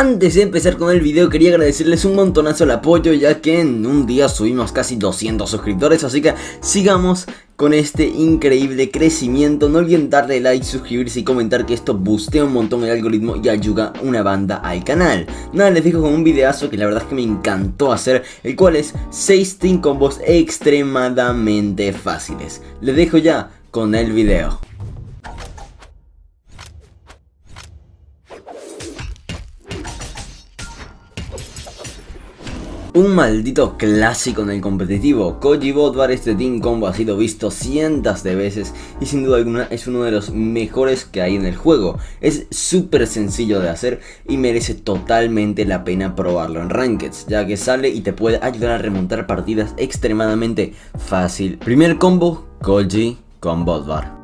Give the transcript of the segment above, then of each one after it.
Antes de empezar con el video quería agradecerles un montonazo el apoyo ya que en un día subimos casi 200 suscriptores Así que sigamos con este increíble crecimiento. No olviden darle like, suscribirse y comentar que esto boostea un montón el algoritmo y ayuda una banda al canal. Nada, les dejo con un videazo que la verdad es que me encantó hacer El cual es 6 team combos extremadamente fáciles. Les dejo ya con el video Un maldito clásico en el competitivo, Koji Botbar este Team Combo ha sido visto cientos de veces y sin duda alguna es uno de los mejores que hay en el juego. Es súper sencillo de hacer y merece totalmente la pena probarlo en Rankeds, ya que sale y te puede ayudar a remontar partidas extremadamente fácil. Primer combo, Koji con Botbar.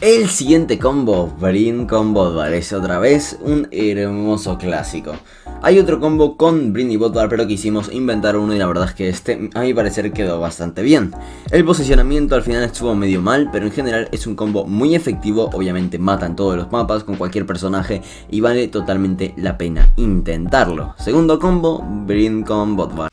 El siguiente combo, Brin Bodvar, es otra vez un hermoso clásico. Hay otro combo con Brin y Bodvar, pero quisimos inventar uno y la verdad es que este a mi parecer quedó bastante bien. El posicionamiento al final estuvo medio mal, pero en general es un combo muy efectivo, obviamente mata en todos los mapas con cualquier personaje y vale totalmente la pena intentarlo. Segundo combo, Brin con Bodvar.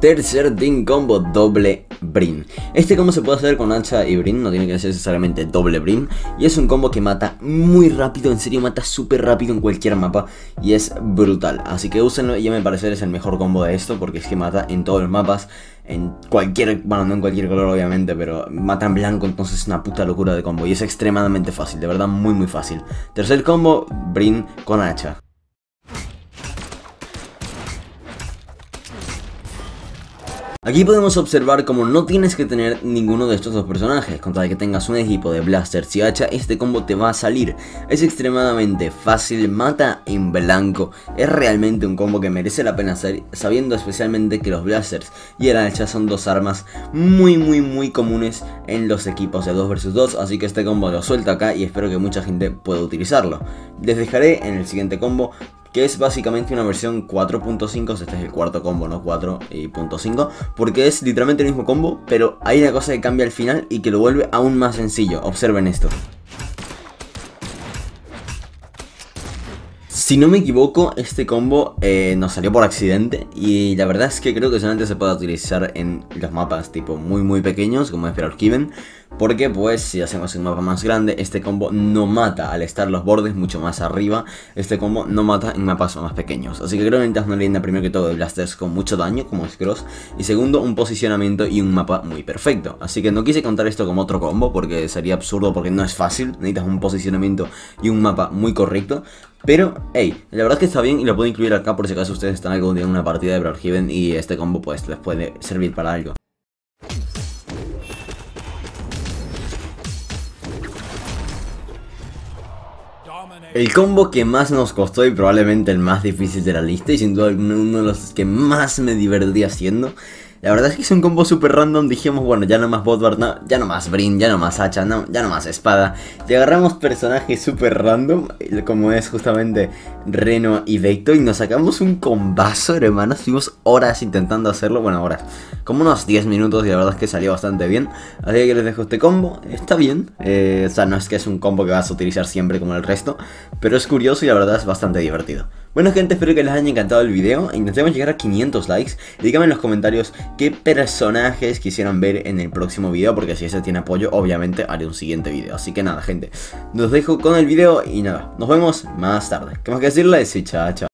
Tercer Team Combo doble Brin. Este combo se puede hacer con hacha y Brin, no tiene que ser necesariamente doble Brin. Y es un combo que mata muy rápido, en serio mata súper rápido en cualquier mapa. Y es brutal, así que úsenlo y ya me parece es el mejor combo de esto porque es que mata en todos los mapas. En cualquier, bueno no en cualquier color obviamente, pero mata en blanco entonces es una puta locura de combo. Y es extremadamente fácil, de verdad muy muy fácil. Tercer combo, Brin con hacha. Aquí podemos observar como no tienes que tener ninguno de estos dos personajes, con tal que tengas un equipo de blasters y hacha, este combo te va a salir. Es extremadamente fácil, mata en blanco, es realmente un combo que merece la pena hacer, sabiendo especialmente que los blasters y el hacha son dos armas muy muy muy comunes en los equipos de 2 vs 2, así que este combo lo suelto acá y espero que mucha gente pueda utilizarlo. Les dejaré en el siguiente combo que es básicamente una versión 4.5, este es el cuarto combo, no 4.5, porque es literalmente el mismo combo, pero hay una cosa que cambia al final y que lo vuelve aún más sencillo, observen esto. Si no me equivoco, este combo eh, nos salió por accidente y la verdad es que creo que solamente se puede utilizar en los mapas tipo muy muy pequeños como es Kiven porque pues si hacemos un mapa más grande, este combo no mata al estar los bordes mucho más arriba, este combo no mata en mapas más pequeños. Así que creo que necesitas una línea primero que todo de blasters con mucho daño, como es Cross, y segundo un posicionamiento y un mapa muy perfecto. Así que no quise contar esto como otro combo porque sería absurdo porque no es fácil, necesitas un posicionamiento y un mapa muy correcto. Pero, hey, la verdad es que está bien y lo puedo incluir acá por si acaso ustedes están algún día en una partida de Brawlhaven y este combo pues les puede servir para algo. El combo que más nos costó y probablemente el más difícil de la lista y sin duda uno de los que más me divertí haciendo la verdad es que es un combo super random, dijimos, bueno, ya no más Bodvar, no, ya no más Brin, ya no más Hacha, no, ya no más Espada. Y agarramos personajes super random, como es justamente Reno y Vecto, y nos sacamos un combazo, hermano. Estuvimos horas intentando hacerlo, bueno, horas, como unos 10 minutos y la verdad es que salió bastante bien. Así que les dejo este combo, está bien, eh, o sea, no es que es un combo que vas a utilizar siempre como el resto, pero es curioso y la verdad es bastante divertido. Bueno gente, espero que les haya encantado el video, intentemos llegar a 500 likes, díganme en los comentarios qué personajes quisieran ver en el próximo video, porque si ese tiene apoyo, obviamente haré un siguiente video. Así que nada gente, nos dejo con el video y nada, nos vemos más tarde. ¿Qué más que decirles? Y chao, chao.